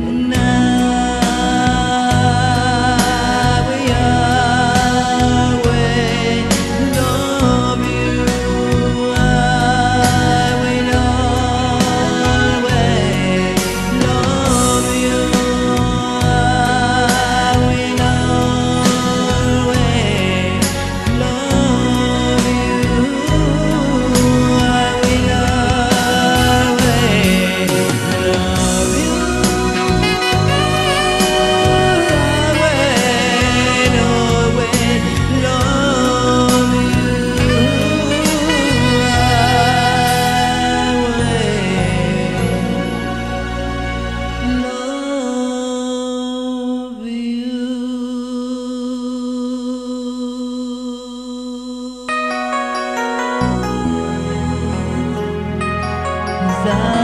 And 나.